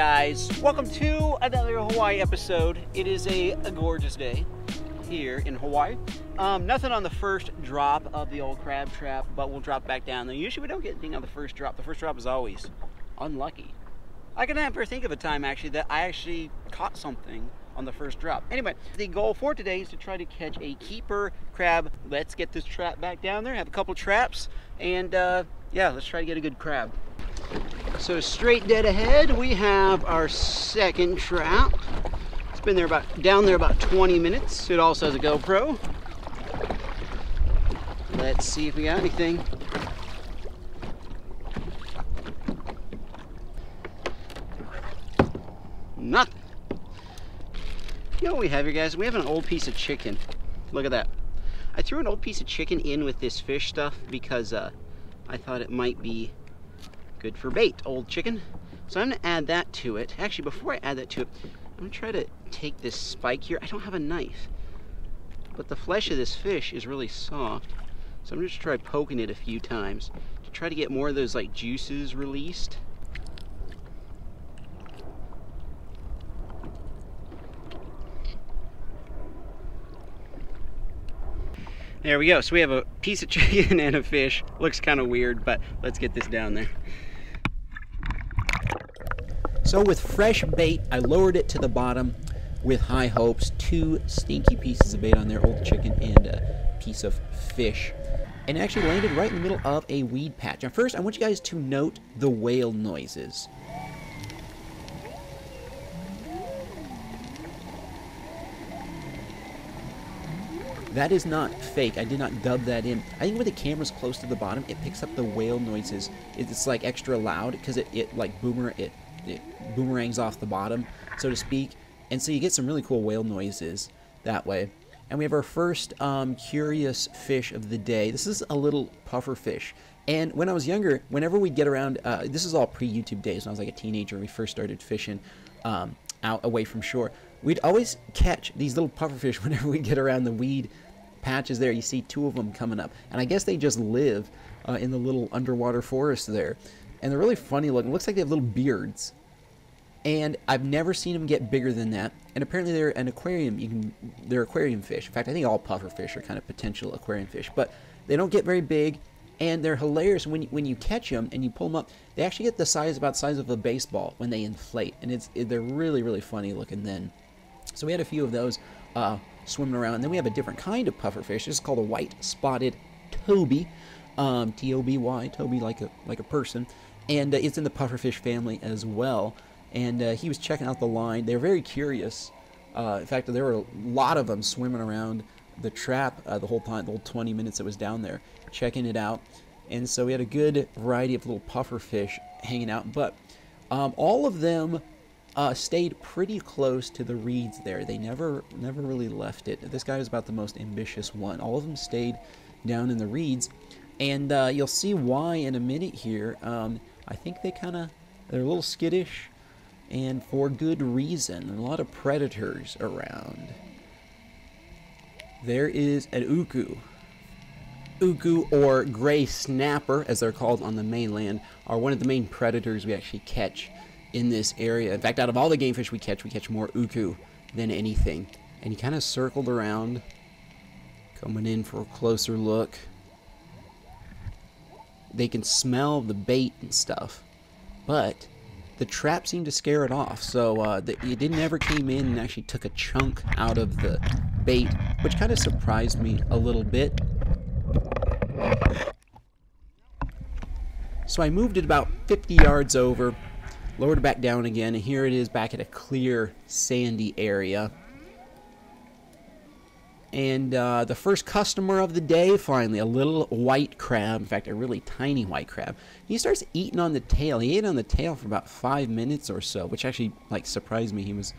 guys? Welcome to another Hawaii episode. It is a, a gorgeous day here in Hawaii. Um, nothing on the first drop of the old crab trap, but we'll drop back down there. Usually we don't get anything on the first drop. The first drop is always unlucky. I can never think of a time actually that I actually caught something on the first drop. Anyway, the goal for today is to try to catch a keeper crab. Let's get this trap back down there, have a couple traps, and uh, yeah, let's try to get a good crab. So straight dead ahead, we have our second trout. It's been there about down there about 20 minutes. It also has a GoPro. Let's see if we got anything. Nothing. You know what we have here, guys? We have an old piece of chicken. Look at that. I threw an old piece of chicken in with this fish stuff because uh, I thought it might be good for bait, old chicken. So I'm gonna add that to it. Actually, before I add that to it, I'm gonna try to take this spike here. I don't have a knife, but the flesh of this fish is really soft. So I'm just try poking it a few times to try to get more of those like juices released. There we go. So we have a piece of chicken and a fish. Looks kind of weird, but let's get this down there. So with fresh bait, I lowered it to the bottom with high hopes. Two stinky pieces of bait on there, old chicken and a piece of fish. And actually landed right in the middle of a weed patch. Now first, I want you guys to note the whale noises. That is not fake. I did not dub that in. I think when the camera's close to the bottom, it picks up the whale noises. It's like extra loud because it, it like boomer it, it boomerangs off the bottom, so to speak. And so you get some really cool whale noises that way. And we have our first um, curious fish of the day. This is a little puffer fish. And when I was younger, whenever we'd get around, uh, this is all pre-YouTube days when I was like a teenager and we first started fishing um, out away from shore we'd always catch these little pufferfish whenever we get around the weed patches there. You see two of them coming up. And I guess they just live uh, in the little underwater forest there. And they're really funny looking. It looks like they have little beards. And I've never seen them get bigger than that. And apparently they're an aquarium. You can, they're aquarium fish. In fact, I think all pufferfish are kind of potential aquarium fish. But they don't get very big. And they're hilarious when you, when you catch them and you pull them up. They actually get the size about the size of a baseball when they inflate. And it's it, they're really, really funny looking then. So we had a few of those uh, swimming around. And then we have a different kind of pufferfish. This is called a white spotted toby, um, T-O-B-Y, toby like a like a person, and uh, it's in the pufferfish family as well. And uh, he was checking out the line. They were very curious. Uh, in fact, there were a lot of them swimming around the trap uh, the whole time, the whole 20 minutes it was down there, checking it out. And so we had a good variety of little pufferfish hanging out. But um, all of them uh, stayed pretty close to the reeds there. They never never really left it. This guy was about the most ambitious one. All of them stayed down in the reeds, and uh, you'll see why in a minute here. Um, I think they kind of they're a little skittish, and for good reason. A lot of predators around. There is an uku. Uku or gray snapper, as they're called on the mainland, are one of the main predators we actually catch in this area. In fact, out of all the game fish we catch, we catch more uku than anything. And he kind of circled around, coming in for a closer look. They can smell the bait and stuff, but the trap seemed to scare it off. So uh, the, it didn't ever came in and actually took a chunk out of the bait, which kind of surprised me a little bit. So I moved it about 50 yards over, Lowered it back down again, and here it is back at a clear, sandy area. And uh, the first customer of the day, finally, a little white crab. In fact, a really tiny white crab. He starts eating on the tail. He ate on the tail for about five minutes or so, which actually like surprised me. He was,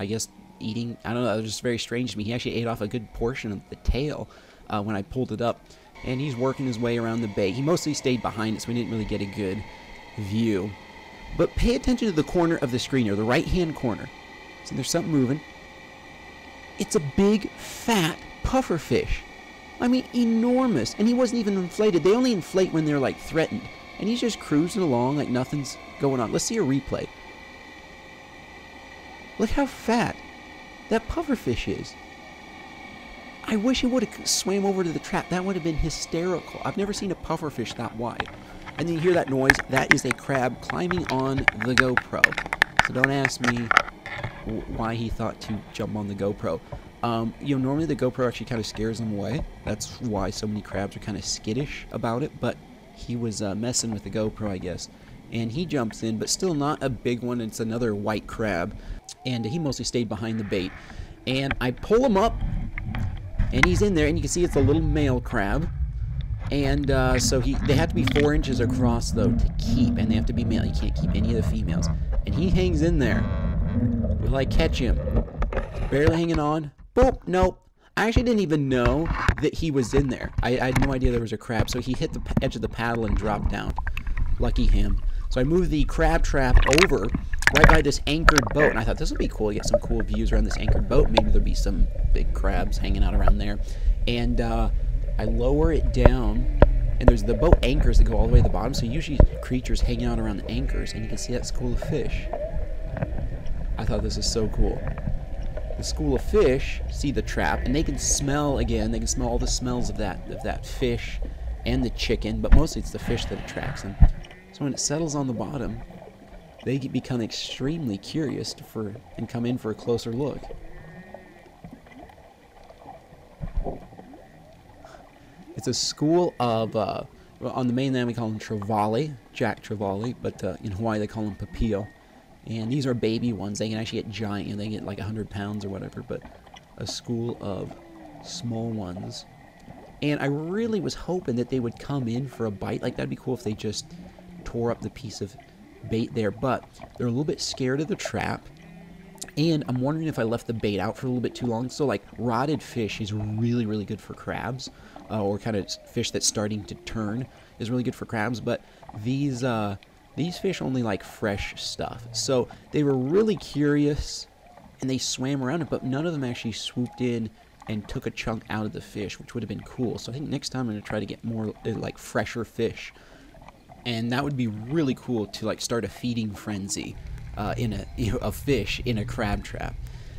I guess, eating. I don't know. It was just very strange to me. He actually ate off a good portion of the tail uh, when I pulled it up, and he's working his way around the bait. He mostly stayed behind it, so we didn't really get a good view. But pay attention to the corner of the screen or the right-hand corner. See, there's something moving. It's a big, fat puffer fish. I mean, enormous. And he wasn't even inflated. They only inflate when they're, like, threatened. and he's just cruising along like nothing's going on. Let's see a replay. Look how fat that pufferfish is. I wish he would have swam over to the trap. That would have been hysterical. I've never seen a pufferfish that wide. And then you hear that noise. That is a crab climbing on the GoPro. So don't ask me why he thought to jump on the GoPro. Um, you know, normally the GoPro actually kind of scares him away. That's why so many crabs are kind of skittish about it. But he was uh, messing with the GoPro, I guess. And he jumps in, but still not a big one. It's another white crab. And he mostly stayed behind the bait. And I pull him up, and he's in there, and you can see it's a little male crab. And uh, so he, they have to be four inches across, though, to keep. And they have to be male. You can't keep any of the females. And he hangs in there. Will I catch him? Barely hanging on. Boop, nope. I actually didn't even know that he was in there. I, I, had no idea there was a crab, so he hit the edge of the paddle and dropped down. Lucky him. So I moved the crab trap over right by this anchored boat, and I thought this would be cool. Get some cool views around this anchored boat. Maybe there'll be some big crabs hanging out around there. And uh, I lower it down, and there's the boat anchors that go all the way to the bottom. So usually creatures hanging out around the anchors, and you can see that school of fish. I thought this is so cool. The school of fish see the trap and they can smell again they can smell all the smells of that of that fish and the chicken but mostly it's the fish that attracts them. So when it settles on the bottom they become extremely curious for and come in for a closer look. It's a school of uh, well, on the mainland we call them trevally jack trevally but uh, in hawaii they call them papio and these are baby ones. They can actually get giant. You know, they get like 100 pounds or whatever. But a school of small ones. And I really was hoping that they would come in for a bite. Like, that'd be cool if they just tore up the piece of bait there. But they're a little bit scared of the trap. And I'm wondering if I left the bait out for a little bit too long. So, like, rotted fish is really, really good for crabs. Uh, or kind of fish that's starting to turn is really good for crabs. But these, uh, these fish only like fresh stuff. So they were really curious and they swam around it, but none of them actually swooped in and took a chunk out of the fish, which would have been cool. So I think next time I'm going to try to get more uh, like fresher fish. And that would be really cool to like start a feeding frenzy uh, in a you know, a fish in a crab trap.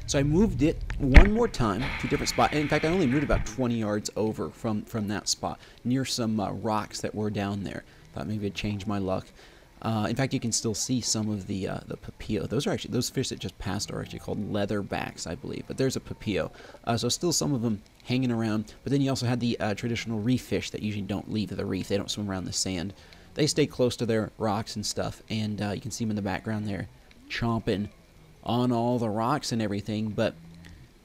So I moved it one more time to a different spot. And in fact, I only moved about 20 yards over from, from that spot, near some uh, rocks that were down there. Thought maybe it'd change my luck. Uh, in fact, you can still see some of the uh, the papio. Those are actually those fish that just passed are actually called leatherbacks, I believe. But there's a papio, uh, so still some of them hanging around. But then you also had the uh, traditional reef fish that usually don't leave the reef. They don't swim around the sand. They stay close to their rocks and stuff. And uh, you can see them in the background there, chomping on all the rocks and everything. But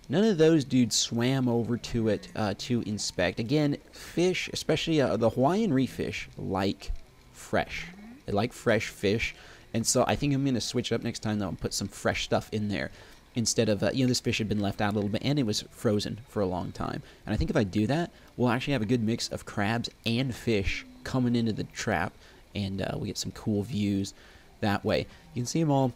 none of those dudes swam over to it uh, to inspect. Again, fish, especially the Hawaiian reef fish, like fresh I like fresh fish. And so I think I'm going to switch up next time, though, and put some fresh stuff in there instead of, uh, you know, this fish had been left out a little bit and it was frozen for a long time. And I think if I do that, we'll actually have a good mix of crabs and fish coming into the trap and uh, we get some cool views that way. You can see them all.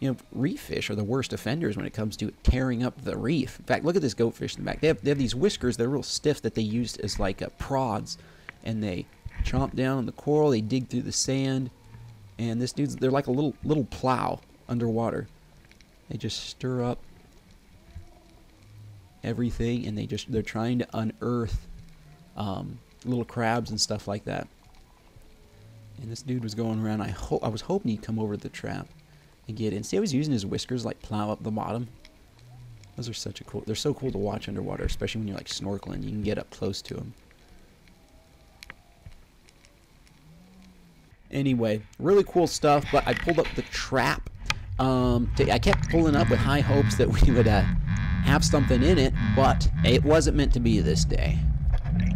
You know, reef fish are the worst offenders when it comes to tearing up the reef. In fact, look at this goatfish in the back. They have, they have these whiskers. They're real stiff that they used as like uh, prods, and they chomp down on the coral. They dig through the sand, and this dude's they're like a little little plow underwater. They just stir up everything, and they just they're trying to unearth um, little crabs and stuff like that. And this dude was going around. I hope I was hoping he'd come over to the trap and get in. See, I was using his whiskers like plow up the bottom. Those are such a cool. They're so cool to watch underwater, especially when you're like snorkeling. You can get up close to them. Anyway, really cool stuff, but I pulled up the trap. Um, to, I kept pulling up with high hopes that we would uh, have something in it, but it wasn't meant to be this day.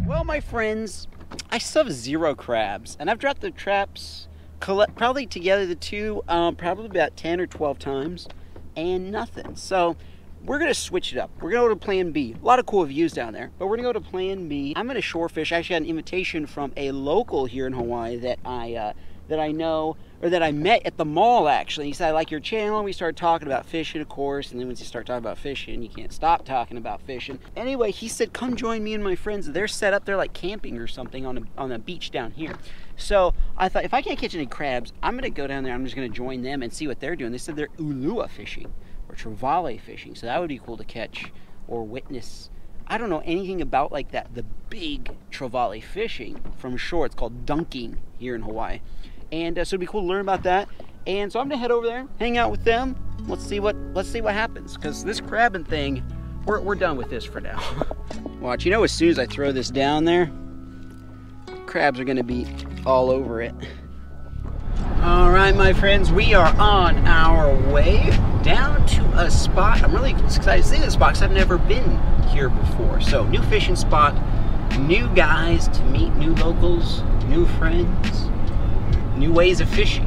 Well, my friends, I still have zero crabs, and I've dropped the traps probably together the two, um, probably about 10 or 12 times, and nothing. So we're to switch it up. We're to go to plan B. A lot of cool views down there, but we're to go to plan B. I'm to shore fish. I actually got an invitation from a local here in Hawaii that I uh, that I know or that I met at the mall actually. He said, I like your channel. And we started talking about fishing, of course. And then once you start talking about fishing, you can't stop talking about fishing. Anyway, he said, Come join me and my friends. They're set up they're like camping or something on a, on a beach down here. So I thought, if I can't catch any crabs, I'm going to go down there. I'm just going to join them and see what they're doing. They said they're ulua fishing or trevally fishing. So that would be cool to catch or witness. I don't know anything about like that, the big trevally fishing from shore. It's called dunking here in Hawaii and uh, so it'd be cool to learn about that. And so I'm gonna head over there, hang out with them. Let's see what let's see what happens. Cause this crabbing thing, we're, we're done with this for now. Watch, you know, as soon as I throw this down there, crabs are gonna be all over it. All right, my friends, we are on our way down to a spot. I'm really excited to see this spot because I've never been here before. So, new fishing spot, new guys to meet, new locals, new friends new ways of fishing.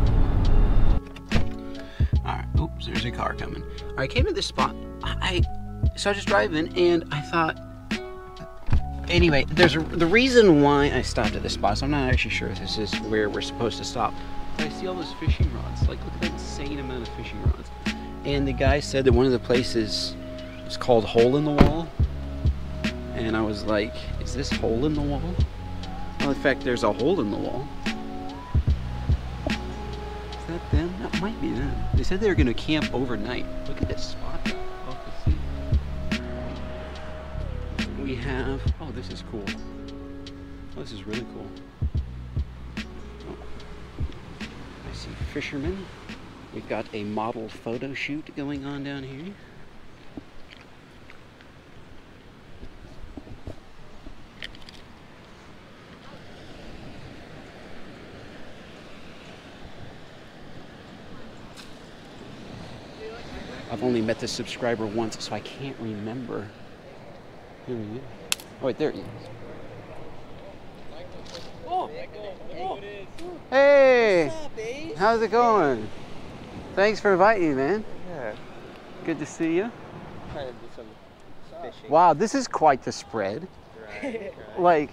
All right, oops, there's a car coming. All right, I came to this spot. I, so I was just driving and I thought, anyway, there's a, the reason why I stopped at this spot, so I'm not actually sure if this is where we're supposed to stop. I see all those fishing rods. Like, look at that insane amount of fishing rods. And the guy said that one of the places is called Hole in the Wall. And I was like, is this hole in the wall? Well, in fact, there's a hole in the wall Is that them? That might be them. They said they were going to camp overnight. Look at this spot. Oh, we have, oh, this is cool. Oh, this is really cool. Fishermen. We've got a model photo shoot going on down here. I've only met this subscriber once, so I can't remember. Here he is. Oh, wait, there he is. Hey! Up, How's it going? Thanks for inviting me, man. Yeah. Good to see you. Trying to do some fishing. Wow, this is quite the spread. Right, right. Like,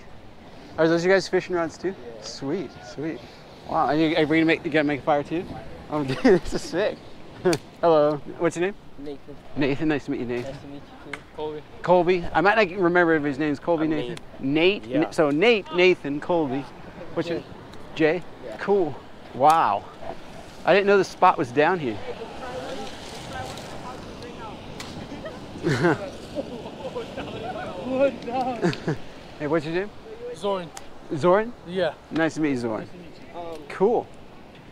are those you guys fishing rods too? Yeah. Sweet, sweet. Wow, are you, are you gonna make, you gonna make a fire too? Oh, dude, this is sick. Hello. What's your name? Nathan. Nathan. Nice to meet you, Nathan. Nice to meet you too. Colby. Colby. I might not remember if his name's Colby I'm Nathan. Nate. Yeah. So Nate Nathan Colby. What's your Jay? Yeah. Cool. Wow. I didn't know the spot was down here. hey, what's your name? Zoran. Zoran? Yeah. Nice to meet you, Zoran. Um, Cool.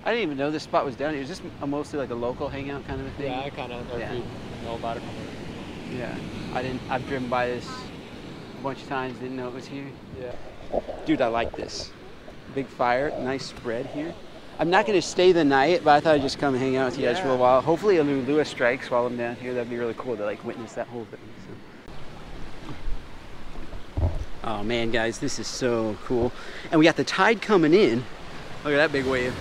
I didn't even know this spot was down here. Is this a mostly like a local hangout kind of a thing? Yeah, I kind of Yeah. know about it. Yeah. I didn't. I've driven by this a bunch of times. Didn't know it was here. Yeah. Dude, I like this. Big fire, nice spread here. I'm not going to stay the night, but I thought I'd just come hang out with you guys for a while. Hopefully, an ulua strikes while I'm down here. That'd be really cool to like witness that whole thing. So. Oh man, guys, this is so cool. And we got the tide coming in. Look at that big wave.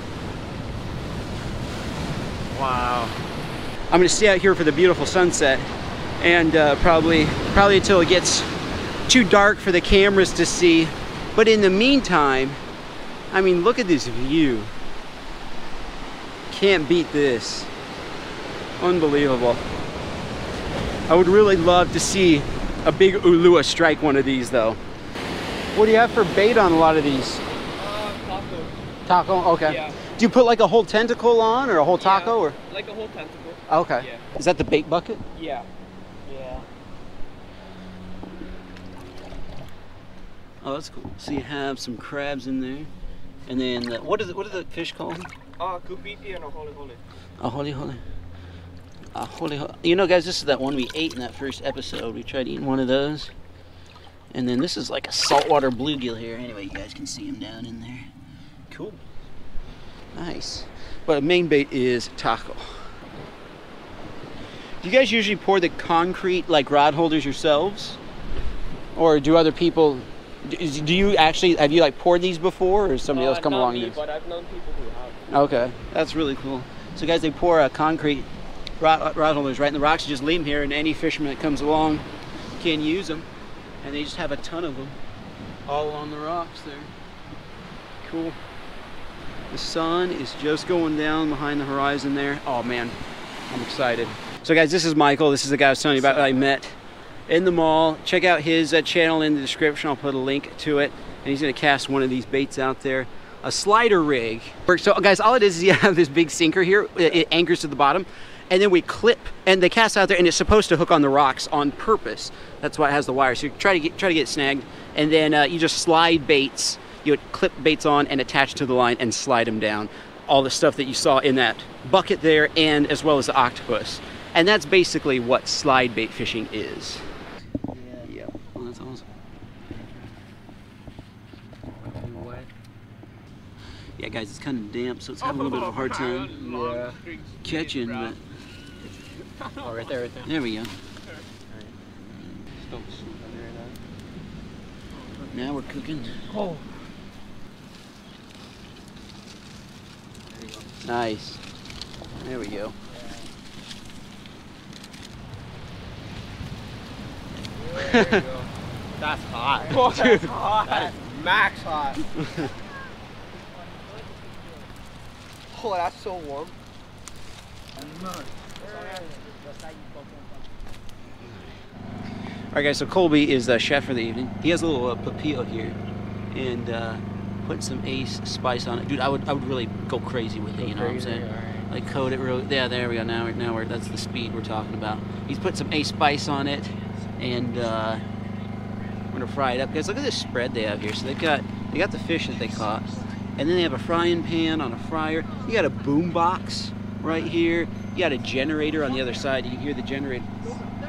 Wow. I'm going to stay out here for the beautiful sunset, and uh, probably probably until it gets too dark for the cameras to see. But in the meantime, I mean, look at this view. Can't beat this. Unbelievable. I would really love to see a big Ulua strike one of these though. What do you have for bait on a lot of these? Uh, tako. Tako? Okay. Yeah. Do you put like a whole tentacle on or a whole tako or? Like a whole tentacle. Okay. Yeah. Is that the bait bucket? Yeah. Yeah. Oh, that's cool. So you have some crabs in there. And then, the, what is it? What are the fish called? Ah, kupipi and aholehole. A holy holy. Aholehole. You know, guys, this is that one we ate in that first episode. We tried eating one of those. And then this is like a saltwater bluegill here. Anyway, you guys can see him down in there. Cool. Nice. But the main bait is tako. Do you guys usually pour the concrete like rod holders yourselves? Or do other people do you actually have you like poured these before or somebody else Uh, come not along me, and but I've known people who have. Okay, that's really cool. So guys, they pour a concrete rod, rod holders right in the rocks. You just leave them here, and any fisherman that comes along can use them. And they just have a ton of them all along the rocks there. Cool. The sun is just going down behind the horizon there. Oh man, I'm excited. So guys, this is Michael. This is the guy I was telling you about that I met in the mall. Check out his uh, channel in the description. I'll put a link to it. And he's gonna cast one of these baits out there. A slider rig. So guys, all it is is you have this big sinker here. It, it anchors to the bottom. And then we clip, and they cast out there, and it's supposed to hook on the rocks on purpose. That's why it has the wire. So you try to get try to get snagged, and then uh, you just slide baits. You clip baits on and attach to the line and slide them down. All the stuff that you saw in that bucket there, and as well as the octopus. And that's basically what slide bait fishing is. Yeah. Oh, that's awesome. Yeah, guys, it's kind of damp, so it's having a little bit of a hard time Yeah. catching, but Oh, right there, right there. there we go. Still soup under it Now we're cooking. Oh. Nice. There we go. There you go. That's hot. Oh, that's hot. That is max hot. oh, that's so warm. All right, guys. So Colby is the chef for the evening. He has a little uh, papio here, and uh, put some Ace spice on it, dude. I would, I would really go crazy with it. You know what I'm saying? Like coat it real. Yeah, there we go. Now, we're, now we're that's the speed we're talking about. He's put some Ace spice on it, and uh, we're gonna fry it up. Guys, look at this spread they have here. So they've got they got the fish that they caught, and then they have a frying pan on a fryer. You got a boom box right here. You got a generator on the other side. You can hear the generator.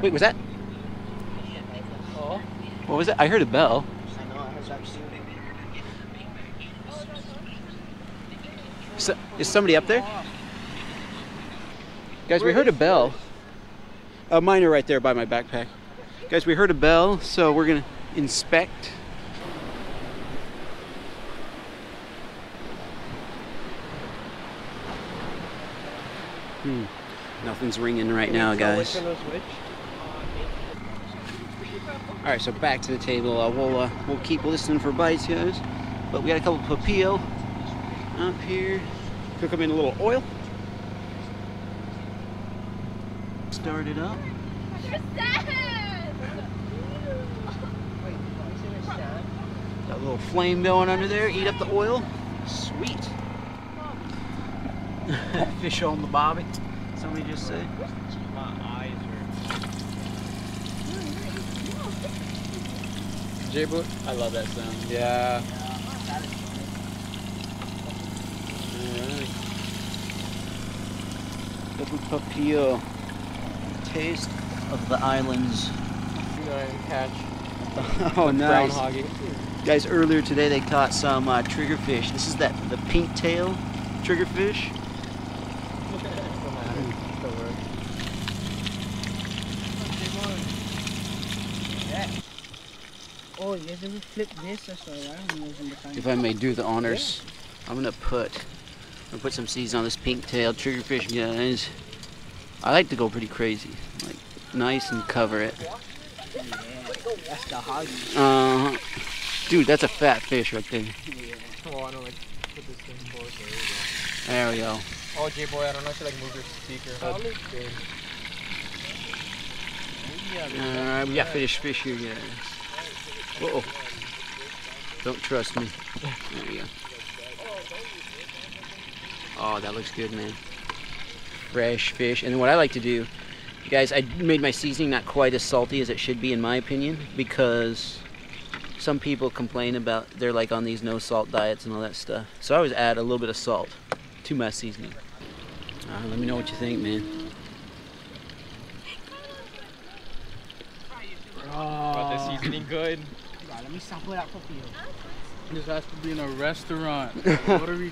Wait, was that? What was it? I heard a bell. So, is somebody up there? Guys, we heard a bell. A miner right there by my backpack. Guys, we heard a bell, so we're gonna inspect. Nothing's ringing right now, guys. All right, so back to the table. Uh, we'll uh, we'll keep listening for bites, guys. But we got a couple papio up here. Cook them in a little oil. Start it up. Got a little flame going under there. Eat up the oil. Sweet. Fish on the bobby. Somebody just said. My eyes hurt. J-Boot? I love that sound. Yeah. Alright. Double papio. Taste of the islands. You know, and catch. oh, nice. Guys, earlier today they caught some uh, triggerfish. This is that the pink tail triggerfish. Oh, you guys ever flip this? That's why I don't know in the time. If I may do the honors, I'm gonna put I'm gonna put some seeds on this pink tail triggerfish, guys. I like to go pretty crazy, like nice and cover it. That's the hoggy. Uh, dude, that's a fat fish right there. Oh, I don't like put this thing close. There There you go. we go. Oh, J-Boy, I don't know if you like move your speaker. Good. Alright, we got finished fish here, guys. Whoa. Don't trust me. There we go. Oh, that looks good, man. Fresh fish. And what I like to do, guys, I made my seasoning not quite as salty as it should be, in my opinion, because some people complain about they're like on these no salt diets and all that stuff. So I always add a little bit of salt to my seasoning. Uh, let me know what you think, man. Oh, the seasoning good. This has to be in a restaurant. what are we?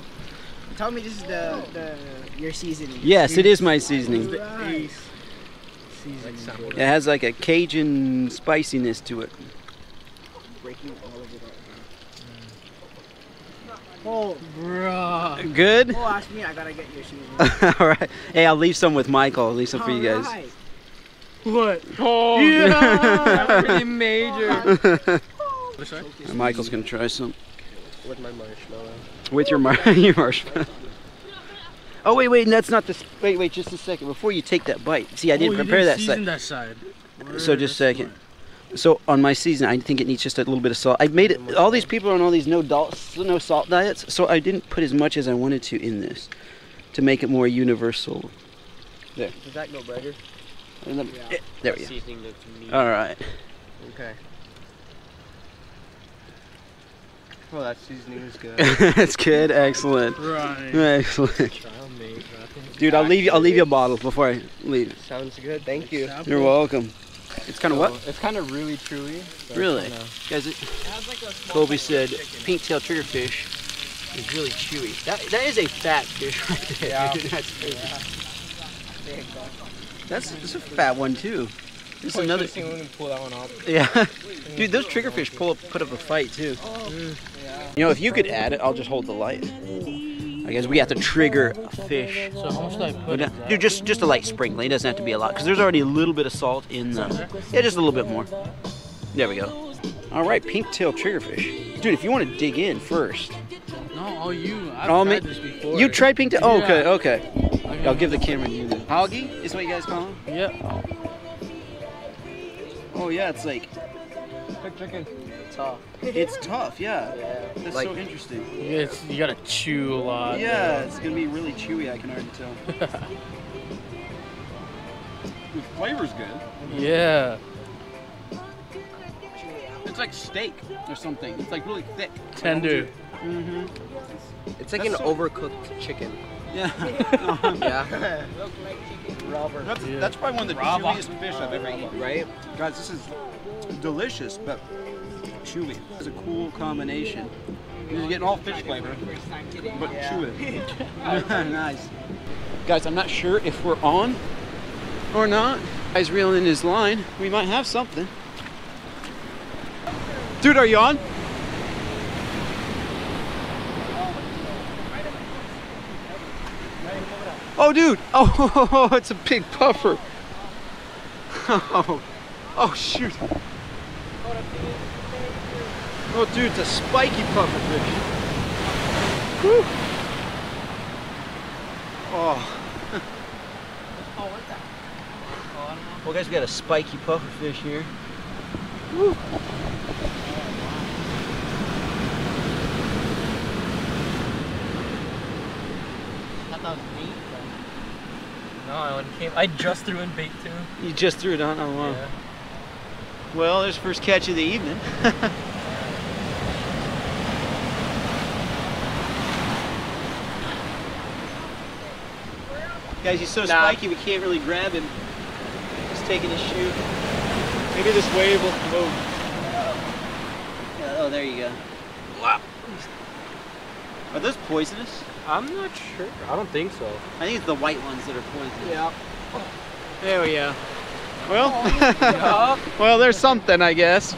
Tell me this is the, the your seasoning. Yes, it is my seasoning. Right. Ace. Seasoning. It has like a Cajun spiciness to it. Breaking all of it up. Mm. Oh, Bruh. Good? oh, ask me. I gotta get your seasoning. All right. Hey, I'll leave some with Michael. I'll leave some for you guys. Alright. What? Oh, Yeah. That's pretty major. What, sorry? Michael's gonna try some. with my marshmallow. with your mar your marshmallow. Oh wait, wait, that's not the. Wait, wait, just a second. Before you take that bite, see, I didn't Oh, you prepare that season side. that side. So just a second. So on my season, I think it needs just a little bit of salt. I made it. All these people are on all these no no salt diets, so I didn't put as much as I wanted to in this, to make it more universal. There. Does that go better? And then- eh, There we go. Seasoning the meat. All right. Okay. Oh, that seasoning is good. That's good. Excellent. Right. Excellent. Trial made, nothing's Dude, I'll leave you. I'll leave you a bottle before I leave. Sounds good. Thank you. You're welcome. It's kind of what? It's kind of really truly. so it's Really? kinda- Guys, it, Kobe said pink tail triggerfish is really chewy. That, that is a fat fish right there. Yeah. That's crazy. That's, that's a fat one too. This is another. seen when pull that one. Yeah. Dude, those triggerfish pull up, put up a fight too. You know, if you could add it, I'll just hold the light. I guess we have to trigger a fish. So how much do I put uh, dude, just just a light sprinkling. It doesn't have to be a lot because there's already a little bit of salt in them. Yeah, just a little bit more. There we go. All right, pink tail triggerfish. Dude, if you want to dig in first, No, oh you. I've tried this before. you tried pink tail. Oh, okay, okay. I'll give the camera to you. Then. Hoggy is what you guys call him. Yeah. Oh yeah, it's like Quick chicken. Tough. it's tough. Yeah, Yeah. that's Like- so interesting. It's, you gotta chew a lot. Yeah, it's gonna be really chewy. I can already tell. the flavor's good. Yeah. It's like steak or something. It's like really thick. Tender. Mm-hmm. It's like That's an so- overcooked chicken. Yeah. Yeah. That's, Yeah. that's probably one of the Bravo. chewiest fish I've ever eaten. Right? Guys, this is delicious, but chewy. It's a cool combination. You're getting all fish flavor, but chewy. nice. Guys, I'm not sure if we're on or not. Guy's reeling in his line. We might have something. Dude, are you on? Oh, dude. Oh, it's a big puffer. Oh, oh shoot. Oh, dude, it's a spiky puffer fish. Whew. Oh. Well, guys, we got a spiky puffer fish here. Whew. No, I wouldn't came. I just threw in bait too. You just threw it on. Oh, wow. Yeah. Well, there's first catch of the evening. Guys, he's so spiky we can't really grab him. He's taking his shoot. Maybe this wave will move. Oh, there you go. Wow. Are those poisonous? I'm not sure. I don't think so. I think it's the white ones that are poisonous. Yeah. There we go. Well, well, there's something, I guess.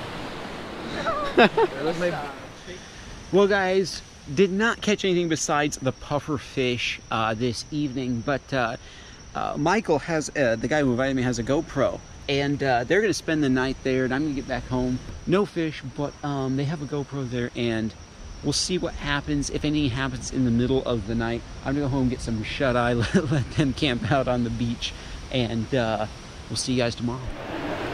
well, guys, did not catch anything besides the puffer fish uh, this evening, but uh, uh, Michael has uh, the guy who invited me has a GoPro, and uh, they're gonna spend the night there, and I'm gonna get back home. No fish, but um, they have a GoPro there, and we'll see what happens if anything happens in the middle of the night. I'm gonna go home get some shut eye, let, let them camp out on the beach, and uh, we'll see you guys tomorrow.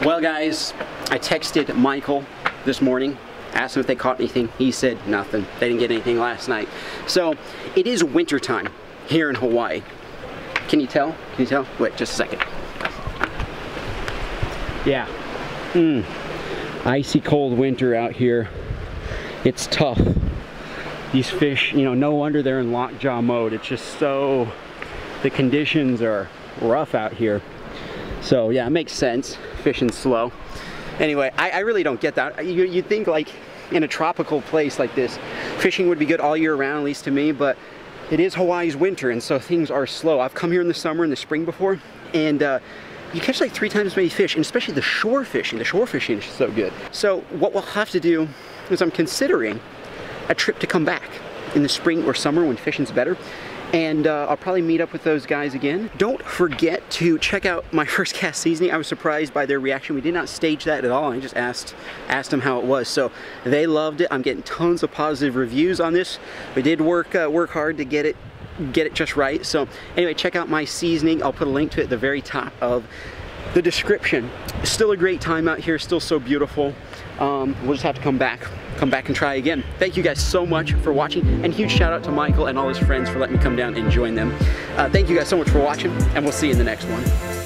Well, guys, I texted Michael this morning, asked him if they caught anything. He said nothing. They didn't get anything last night. So it is wintertime here in Hawaii. Can you tell? Can you tell? Wait, just a second. Yeah. Mm. Icy cold winter out here. It's tough. These fish, you know, no wonder they're in lockjaw mode. It's just so, the conditions are rough out here. So yeah, it makes sense, fishing slow. Anyway, I, I really don't get that. You, you'd think like in a tropical place like this, fishing would be good all year round, at least to me, but it is Hawaii's winter and so things are slow. I've come here in the summer and the spring before and uh, you catch like three times as many fish and especially the shore fishing. The shore fishing is so good. So what we'll have to do is I'm considering a trip to come back in the spring or summer when fishing's better and uh, I'll probably meet up with those guys again. Don't forget to check out my first cast seasoning. I was surprised by their reaction. We did not stage that at all. I just asked asked them how it was. So they loved it. I'm getting tons of positive reviews on this. We did work uh, work hard to get it get it just right. So anyway, check out my seasoning. I'll put a link to it at the very top of the description. Still a great time out here, still so beautiful. Um, we'll just have to come back, come back and try again. Thank you guys so much for watching and huge shout out to Michael and all his friends for letting me come down and join them. Uh, thank you guys so much for watching and we'll see you in the next one.